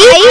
right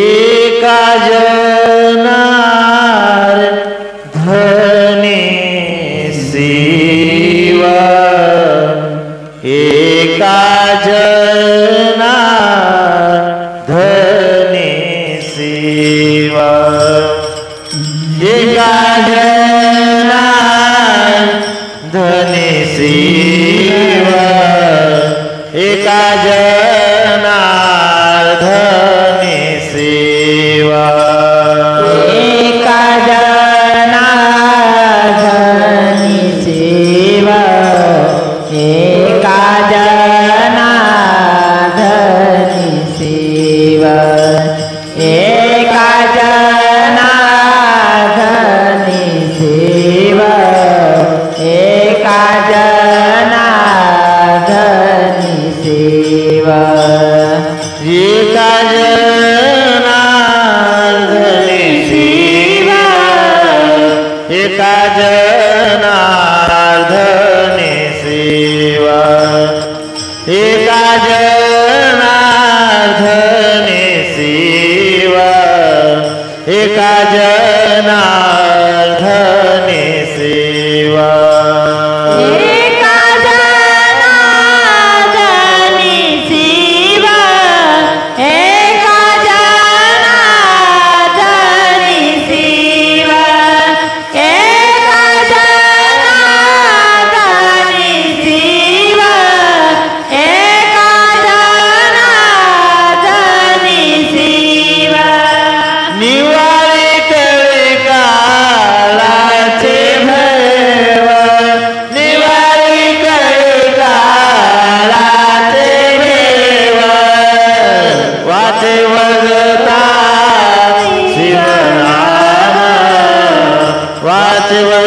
एका जना धनी सिवा एका जना धनी सेवा एका जना हे काज Deva.